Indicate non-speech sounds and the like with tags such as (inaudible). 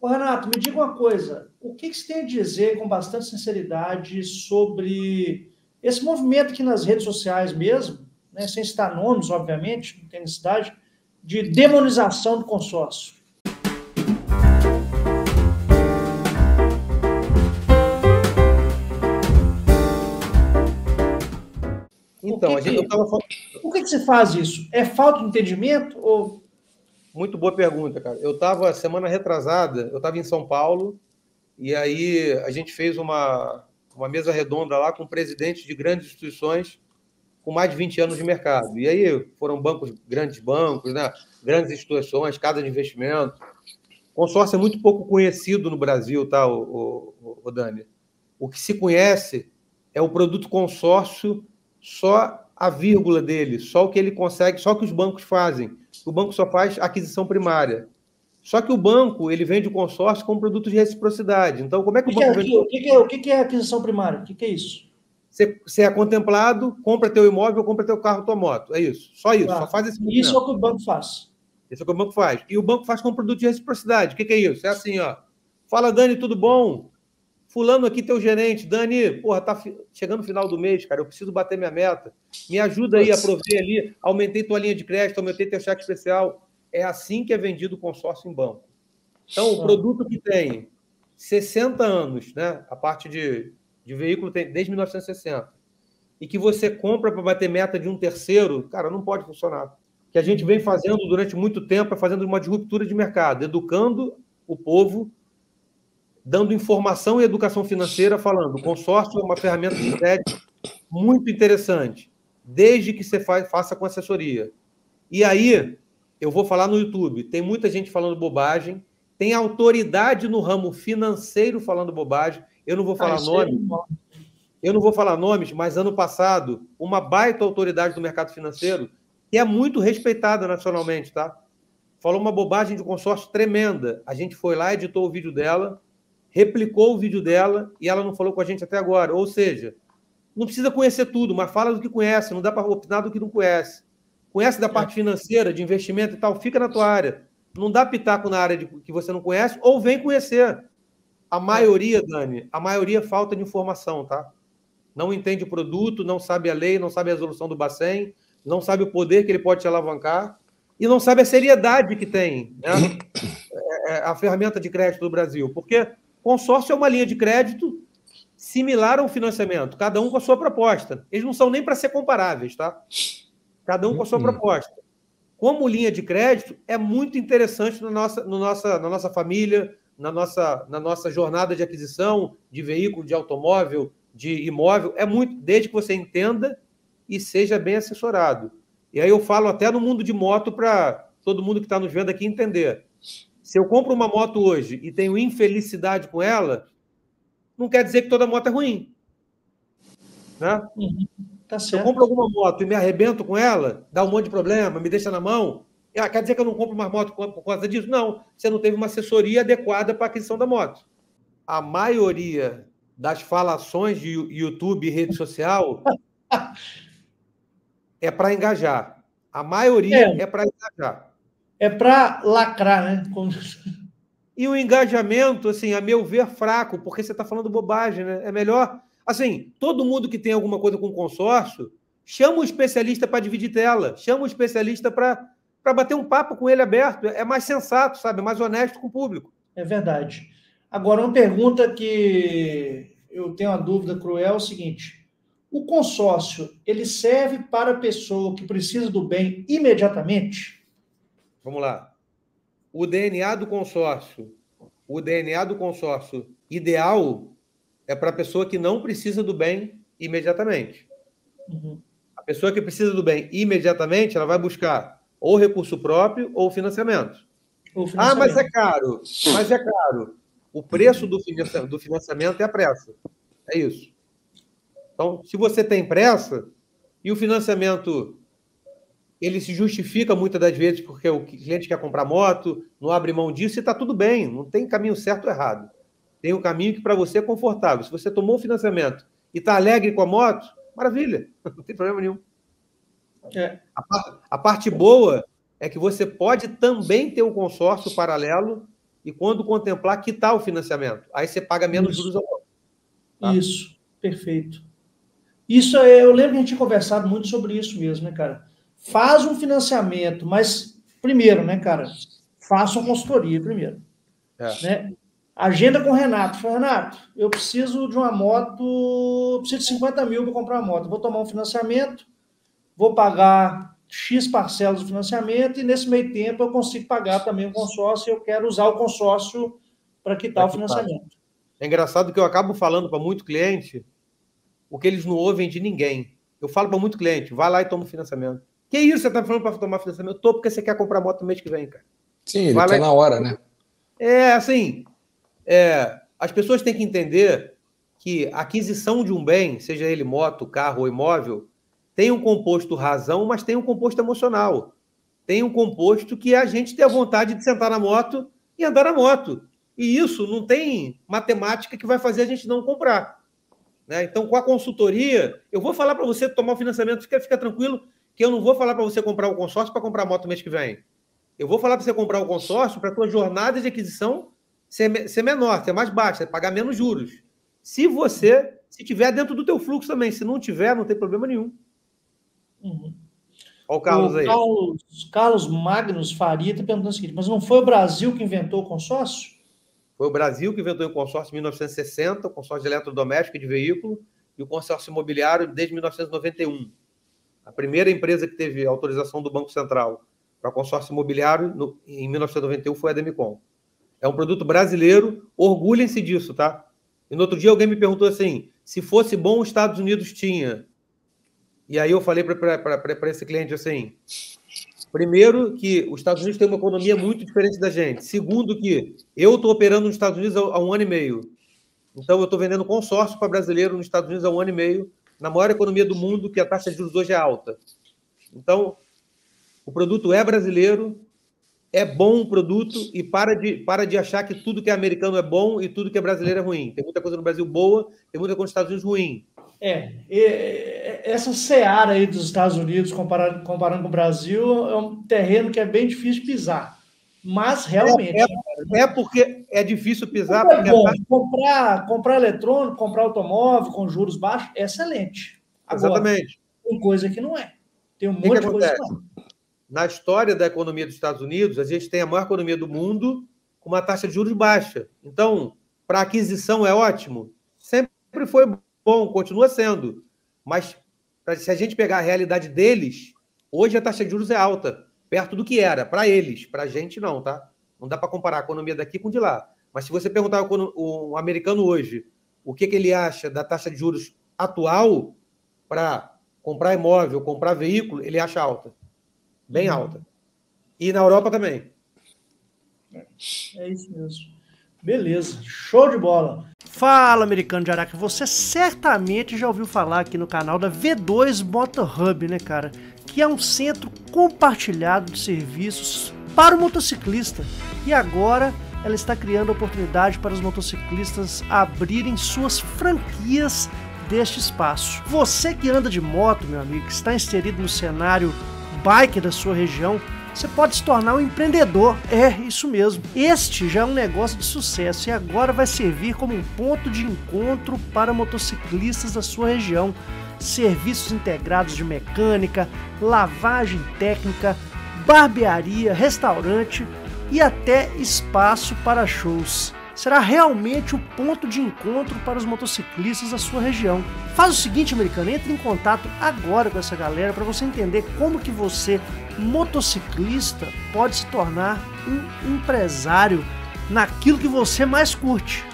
Ô, Renato, me diga uma coisa. O que, que você tem a dizer com bastante sinceridade sobre esse movimento aqui nas redes sociais mesmo, né, sem citar nomes, obviamente, não tem necessidade, de demonização do consórcio? Então, que a gente tava falando... Por que, que você faz isso? É falta de entendimento ou muito boa pergunta, cara. Eu estava, semana retrasada, eu estava em São Paulo, e aí a gente fez uma, uma mesa redonda lá com presidentes de grandes instituições com mais de 20 anos de mercado. E aí foram bancos, grandes bancos, né? grandes instituições, casa de investimento. Consórcio é muito pouco conhecido no Brasil, tá, o, o, o Dani? O que se conhece é o produto consórcio, só a vírgula dele, só o que ele consegue, só o que os bancos fazem o banco só faz aquisição primária. Só que o banco ele vende o consórcio como produto de reciprocidade. Então, como é que o, o banco é vende? O que é, o que é aquisição primária? O que é isso? Você, você, é contemplado, compra teu imóvel, compra teu carro, tua moto. É isso. Só isso. Só faz esse movimento. Isso é o que o banco faz. Isso é o que o banco faz. E o banco faz como produto de reciprocidade. O que, que é isso? É assim, ó. Fala, Dani, tudo bom? Fulano aqui, teu gerente. Dani, porra, tá chegando no final do mês, cara. Eu preciso bater minha meta. Me ajuda aí a prover ali. Aumentei tua linha de crédito, aumentei teu cheque especial. É assim que é vendido o consórcio em banco. Então, o produto que tem 60 anos, né? A parte de, de veículo tem desde 1960. E que você compra para bater meta de um terceiro, cara, não pode funcionar. O que a gente vem fazendo durante muito tempo é fazendo uma disruptura de mercado, educando o povo dando informação e educação financeira, falando o consórcio é uma ferramenta de crédito muito interessante, desde que você faça com assessoria. E aí, eu vou falar no YouTube, tem muita gente falando bobagem, tem autoridade no ramo financeiro falando bobagem, eu não vou falar ah, nomes, eu não vou falar nomes, mas ano passado, uma baita autoridade do mercado financeiro, que é muito respeitada nacionalmente, tá? Falou uma bobagem de consórcio tremenda. A gente foi lá, editou o vídeo dela, replicou o vídeo dela e ela não falou com a gente até agora. Ou seja, não precisa conhecer tudo, mas fala do que conhece, não dá para opinar do que não conhece. Conhece da parte financeira, de investimento e tal, fica na tua área. Não dá pitaco na área de, que você não conhece, ou vem conhecer. A maioria, Dani, a maioria falta de informação, tá? Não entende o produto, não sabe a lei, não sabe a resolução do Bacen, não sabe o poder que ele pode te alavancar e não sabe a seriedade que tem né? É, é, a ferramenta de crédito do Brasil. Porque Consórcio é uma linha de crédito similar ao financiamento, cada um com a sua proposta. Eles não são nem para ser comparáveis, tá? Cada um com a sua uhum. proposta. Como linha de crédito, é muito interessante na nossa, no nossa, na nossa família, na nossa, na nossa jornada de aquisição de veículo, de automóvel, de imóvel. É muito, desde que você entenda e seja bem assessorado. E aí eu falo até no mundo de moto para todo mundo que está nos vendo aqui entender. Se eu compro uma moto hoje e tenho infelicidade com ela, não quer dizer que toda moto é ruim. Né? Uhum. Tá Se eu compro alguma moto e me arrebento com ela, dá um monte de problema, me deixa na mão, ah, quer dizer que eu não compro mais moto por causa disso? Não, você não teve uma assessoria adequada para a aquisição da moto. A maioria das falações de YouTube e rede social (laughs) é para engajar. A maioria é, é para engajar é para lacrar, né? Como... E o engajamento, assim, a meu ver, fraco, porque você está falando bobagem, né? É melhor. Assim, todo mundo que tem alguma coisa com consórcio, chama o especialista para dividir tela, chama o especialista para bater um papo com ele aberto. É mais sensato, sabe? É mais honesto com o público. É verdade. Agora, uma pergunta que eu tenho uma dúvida cruel é o seguinte: o consórcio ele serve para a pessoa que precisa do bem imediatamente? Vamos lá. O DNA do consórcio, o DNA do consórcio ideal é para a pessoa que não precisa do bem imediatamente. Uhum. A pessoa que precisa do bem imediatamente, ela vai buscar ou recurso próprio ou financiamento. financiamento. Ah, mas é caro. Mas é caro. O preço do financiamento é a pressa. É isso. Então, se você tem pressa e o financiamento ele se justifica muitas das vezes porque o cliente quer comprar moto, não abre mão disso e está tudo bem, não tem caminho certo ou errado. Tem um caminho que para você é confortável. Se você tomou o financiamento e está alegre com a moto, maravilha, (laughs) não tem problema nenhum. É. A, a, parte boa é que você pode também ter um consórcio paralelo e quando contemplar, quitar o financiamento. Aí você paga menos Isso. juros ao ano. Tá? Isso, perfeito. Isso é, eu lembro que a gente tinha conversado muito sobre isso mesmo, né, cara? Faz um financiamento, mas primeiro, né, cara? Faça uma consultoria primeiro. É. Né? Agenda com o Renato. Fala, Renato, eu preciso de uma moto, preciso de 50 mil para comprar uma moto. Vou tomar um financiamento, vou pagar X parcelas do financiamento e nesse meio tempo eu consigo pagar também o consórcio e eu quero usar o consórcio para quitar o financiamento. É engraçado que eu acabo falando para muito cliente o que eles não ouvem de ninguém. Eu falo para muito cliente, vai lá e toma o financiamento. Que isso, você está falando para tomar financiamento? Eu tô porque você quer comprar moto no mês que vem, cara. Sim, ele vai quer na hora, né? É, assim, é, as pessoas têm que entender que a aquisição de um bem, seja ele moto, carro ou imóvel, tem um composto razão, mas tem um composto emocional. Tem um composto que é a gente ter a vontade de sentar na moto e andar na moto. E isso não tem matemática que vai fazer a gente não comprar. Né? Então, com a consultoria, eu vou falar para você tomar o financiamento, fica, fica tranquilo, que eu não vou falar para você comprar o consórcio para comprar a moto no mês que vem. Eu vou falar para você comprar o consórcio para a tua jornada de aquisição ser, ser menor, ser mais baixa, pagar menos juros. Se você, se tiver dentro do teu fluxo também, se não tiver, não tem problema nenhum. Uhum. Olha o Carlos o aí. Carlos, Carlos Magnus Faria está perguntando o seguinte: mas não foi o Brasil que inventou o consórcio? Foi o Brasil que inventou o consórcio em 1960, o consórcio de eletrodoméstico e de veículo, e o consórcio imobiliário desde 1991. A primeira empresa que teve autorização do Banco Central para consórcio imobiliário no, em 1991 foi a Demicon. É um produto brasileiro, orgulhem-se disso, tá? E no outro dia alguém me perguntou assim: se fosse bom, os Estados Unidos tinha. E aí eu falei para esse cliente assim: primeiro, que os Estados Unidos têm uma economia muito diferente da gente. Segundo, que eu estou operando nos Estados Unidos há um ano e meio. Então, eu estou vendendo consórcio para brasileiro nos Estados Unidos há um ano e meio, na maior economia do mundo, que a taxa de juros hoje é alta. Então, o produto é brasileiro, é bom o produto e para de, para de achar que tudo que é americano é bom e tudo que é brasileiro é ruim. Tem muita coisa no Brasil boa, tem muita coisa nos Estados Unidos ruim. É, essa seara aí dos Estados Unidos, comparando, comparando com o Brasil, é um terreno que é bem difícil pisar. Mas realmente. É, é, é porque é difícil pisar. É bom. comprar, comprar eletrônico, comprar automóvel com juros baixos, é excelente. Agora, Exatamente. Tem coisa que não é. Tem um monte que de coisa que não é. Na história da economia dos Estados Unidos, a gente tem a maior economia do mundo com uma taxa de juros baixa. Então, para aquisição é ótimo. Sempre foi bom, continua sendo. Mas se a gente pegar a realidade deles, hoje a taxa de juros é alta, perto do que era, para eles. Para a gente, não, tá? Não dá para comparar a economia daqui com de lá. Mas se você perguntar o, americano hoje o que, que ele acha da taxa de juros atual para comprar imóvel, comprar veículo, ele acha alta. Bem uhum. alta. E na Europa também. É isso mesmo. Beleza, show de bola. Fala, americano de Araca. Você certamente já ouviu falar aqui no canal da V2 Motor Hub, né, cara? Que é um centro compartilhado de serviços para o motociclista. E agora ela está criando oportunidade para os motociclistas abrirem suas franquias deste espaço. Você que anda de moto, meu amigo, que está inserido no cenário bike da sua região, você pode se tornar um empreendedor. É, isso mesmo. Este já é um negócio de sucesso e agora vai servir como um ponto de encontro para motociclistas da sua região. Serviços integrados de mecânica, lavagem técnica, barbearia, restaurante e até espaço para shows será realmente o ponto de encontro para os motociclistas da sua região. Faz o seguinte, americano, entre em contato agora com essa galera para você entender como que você, motociclista, pode se tornar um empresário naquilo que você mais curte.